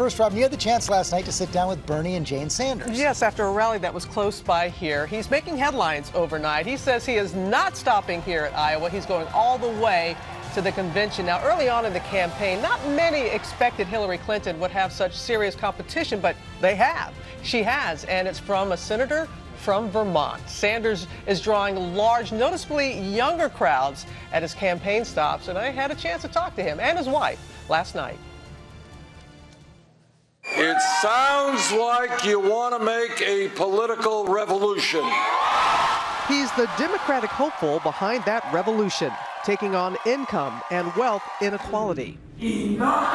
first, Rob, you had the chance last night to sit down with Bernie and Jane Sanders. Yes, after a rally that was close by here. He's making headlines overnight. He says he is not stopping here at Iowa. He's going all the way to the convention. Now, early on in the campaign, not many expected Hillary Clinton would have such serious competition, but they have. She has, and it's from a senator from Vermont. Sanders is drawing large, noticeably younger crowds at his campaign stops, and I had a chance to talk to him and his wife last night. It sounds like you want to make a political revolution. He's the Democratic hopeful behind that revolution, taking on income and wealth inequality. Enough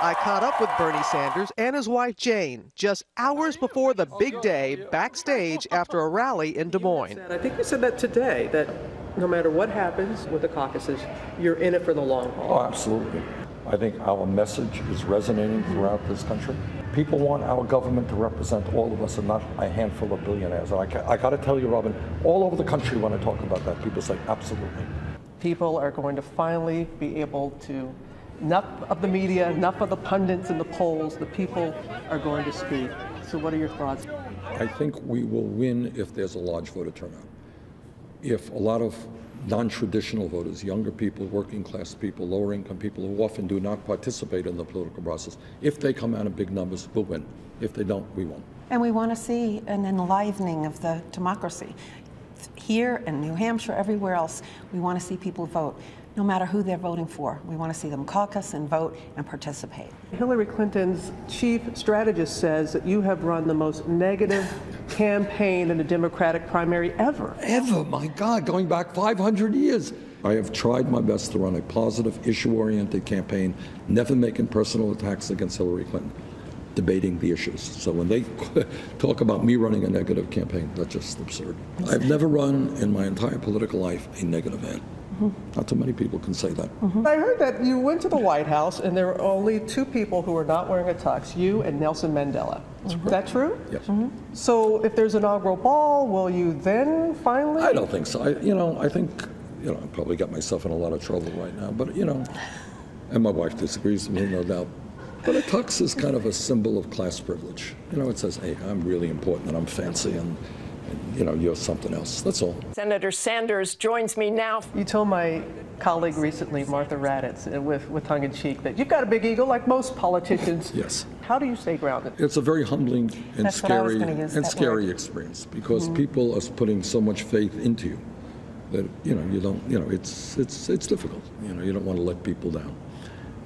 I caught up with Bernie Sanders and his wife Jane just hours before the big day backstage after a rally in Des Moines. I think you said that today, that no matter what happens with the caucuses, you're in it for the long haul. Oh, absolutely. I think our message is resonating throughout this country. People want our government to represent all of us and not a handful of billionaires. I, I got to tell you, Robin, all over the country when I talk about that, people say, absolutely. People are going to finally be able to, enough of the media, enough of the pundits and the polls, the people are going to speak. So, what are your thoughts? I think we will win if there's a large voter turnout. If a lot of non-traditional voters, younger people, working class people, lower income people who often do not participate in the political process. If they come out in big numbers, we'll win. If they don't, we won't. And we want to see an enlivening of the democracy. Here in New Hampshire, everywhere else, we want to see people vote no matter who they're voting for. We want to see them caucus and vote and participate. Hillary Clinton's chief strategist says that you have run the most negative campaign in a Democratic primary ever. Ever, my God, going back 500 years. I have tried my best to run a positive, issue oriented campaign, never making personal attacks against Hillary Clinton, debating the issues. So when they talk about me running a negative campaign, that's just absurd. I've never run in my entire political life a negative ad. Mm-hmm. Not too many people can say that. Mm-hmm. I heard that you went to the White House and there were only two people who were not wearing a tux, you and Nelson Mandela. Is that true? Yes. Mm-hmm. So if there's an inaugural ball, will you then finally? I don't think so. I, you know, I think, you know, I probably got myself in a lot of trouble right now, but, you know, and my wife disagrees with me, no doubt. But a tux is kind of a symbol of class privilege. You know, it says, hey, I'm really important and I'm fancy and you know, you're something else. That's all. Senator Sanders joins me now. You told my colleague recently, Martha Raddatz, uh, with, with tongue in cheek, that you've got a big ego like most politicians. yes. How do you stay grounded? It's a very humbling and That's scary and scary word. experience because mm-hmm. people are putting so much faith into you that you know you don't you know it's it's it's difficult. You know you don't want to let people down.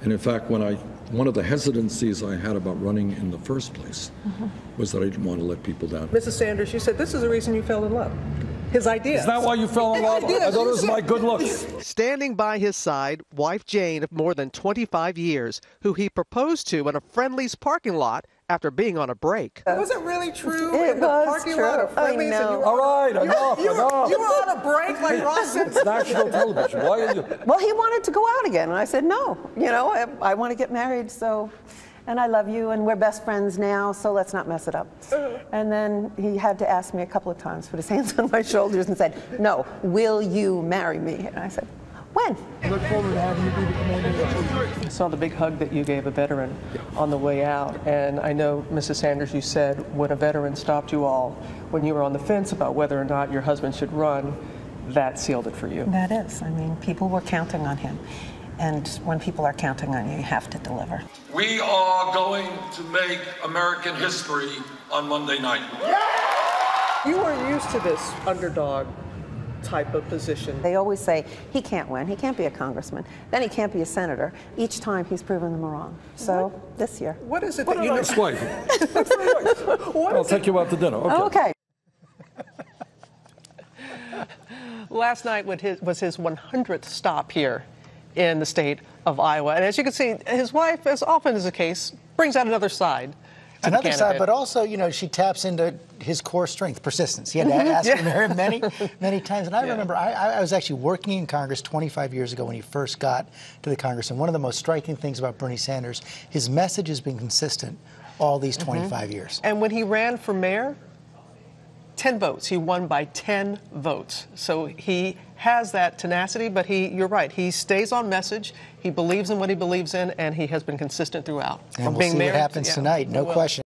And in fact, when I one of the hesitancies I had about running in the first place mm-hmm. was that I didn't want to let people down. Mrs. Sanders, you said this is the reason you fell in love. His idea. Is that why you fell in love? I thought it was my good looks. Standing by his side, wife Jane of more than 25 years, who he proposed to in a Friendly's parking lot after being on a break. Was it really true it in the was parking true. lot of Friendly's? I know. All right, enough, you, enough. You were on a break like Ross It's national television. Why are you? Well, he wanted to go out again, and I said, no. You know, I, I want to get married, so and I love you, and we're best friends now, so let's not mess it up. Uh-huh. And then he had to ask me a couple of times, put his hands on my shoulders and said, No, will you marry me? And I said, When? Look forward to having you be the commander. I saw the big hug that you gave a veteran on the way out, and I know, Mrs. Sanders, you said when a veteran stopped you all, when you were on the fence about whether or not your husband should run, that sealed it for you. That is. I mean, people were counting on him. And when people are counting on you, you have to deliver. We are going to make American history on Monday night. You were used to this underdog type of position. They always say he can't win, he can't be a congressman, then he can't be a senator. Each time he's proven them wrong. So what? this year. What is it what that you nice wife. That's very nice. I'll take you out to dinner. Okay. okay. Last night was his 100th stop here in the state of Iowa. And as you can see, his wife, as often is the case, brings out another side. Another side, but also, you know, she taps into his core strength, persistence. He had to ask yeah. her many, many times. And I yeah. remember I, I, was actually working in Congress 25 years ago when he first got to the Congress. And one of the most striking things about Bernie Sanders, his message has been consistent all these mm-hmm. 25 mm-hmm. years. And when he ran for mayor, 10 votes. He won by 10 votes. So he has that tenacity, but he, you're right, he stays on message. He believes in what he believes in, and he has been consistent throughout. And From we'll being see what married to- happens yeah, tonight, no question.